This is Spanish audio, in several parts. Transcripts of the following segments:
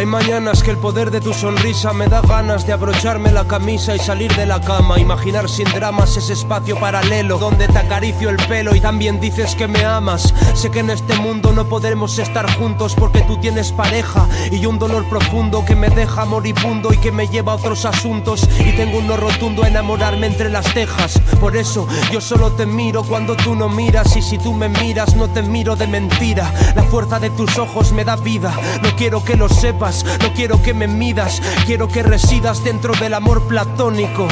Hay mañanas que el poder de tu sonrisa me da ganas de abrocharme la camisa y salir de la cama. Imaginar sin dramas ese espacio paralelo donde te acaricio el pelo y también dices que me amas. Sé que en este mundo no podremos estar juntos porque tú tienes pareja y un dolor profundo que me deja moribundo y que me lleva a otros asuntos. Y tengo un no rotundo a enamorarme entre las tejas. Por eso yo solo te miro cuando tú no miras y si tú me miras no te miro de mentira. La fuerza de tus ojos me da vida. No quiero que lo sepas no quiero que me midas, quiero que residas dentro del amor platónico.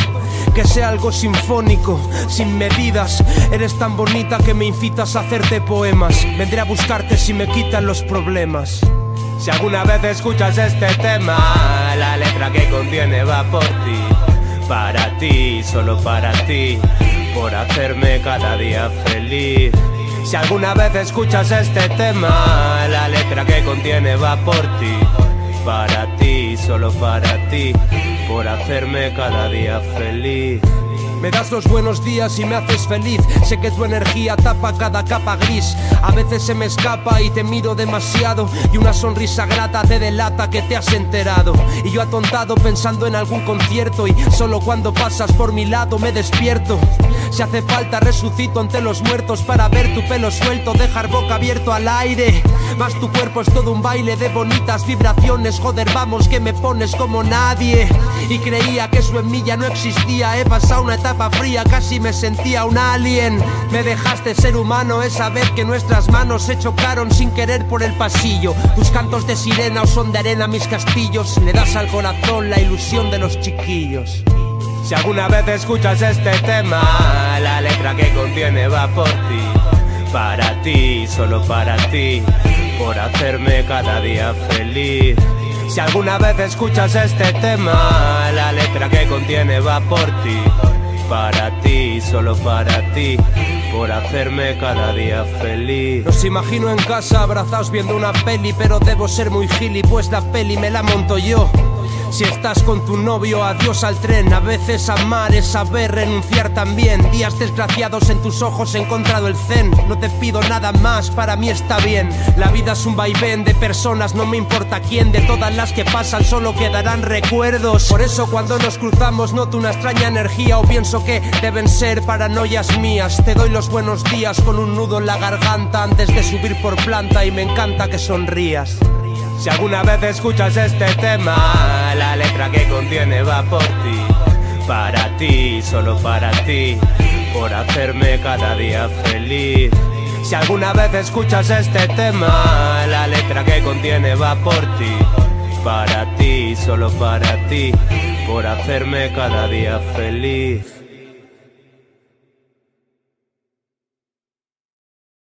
Que sea algo sinfónico, sin medidas. Eres tan bonita que me incitas a hacerte poemas. Vendré a buscarte si me quitan los problemas. Si alguna vez escuchas este tema, la letra que contiene va por ti, para ti, solo para ti, por hacerme cada día feliz. Si alguna vez escuchas este tema, la letra que contiene va por ti para ti, solo para ti, por hacerme cada día feliz. Me das los buenos días y me haces feliz. Sé que tu energía tapa cada capa gris. A veces se me escapa y te miro demasiado. Y una sonrisa grata te delata que te has enterado. Y yo atontado pensando en algún concierto. Y solo cuando pasas por mi lado me despierto. Si hace falta resucito ante los muertos para ver tu pelo suelto, dejar boca abierto al aire. Más tu cuerpo es todo un baile de bonitas vibraciones. Joder, vamos que me pones como nadie. Y creía que eso en no existía. He pasado una etapa fría casi me sentía un alien. Me dejaste ser humano esa vez que nuestras manos se chocaron sin querer por el pasillo. Tus cantos de sirena o son de arena mis castillos. Le das al corazón la ilusión de los chiquillos. Si alguna vez escuchas este tema, la letra que contiene va por ti, para ti, solo para ti, por hacerme cada día feliz. Si alguna vez escuchas este tema, la letra que contiene va por ti para ti, solo para ti, por hacerme cada día feliz. Los imagino en casa abrazados viendo una peli, pero debo ser muy gili, pues la peli me la monto yo. Si estás con tu novio, adiós al tren. A veces amar es saber renunciar también. Días desgraciados en tus ojos he encontrado el zen. No te pido nada más, para mí está bien. La vida es un vaivén de personas, no me importa quién. De todas las que pasan solo quedarán recuerdos. Por eso cuando nos cruzamos noto una extraña energía o pienso que deben ser paranoias mías. Te doy los buenos días con un nudo en la garganta antes de subir por planta y me encanta que sonrías. Si alguna vez escuchas este tema, la letra que contiene va por ti, para ti, solo para ti, por hacerme cada día feliz. Si alguna vez escuchas este tema, la letra que contiene va por ti, para ti, solo para ti, por hacerme cada día feliz.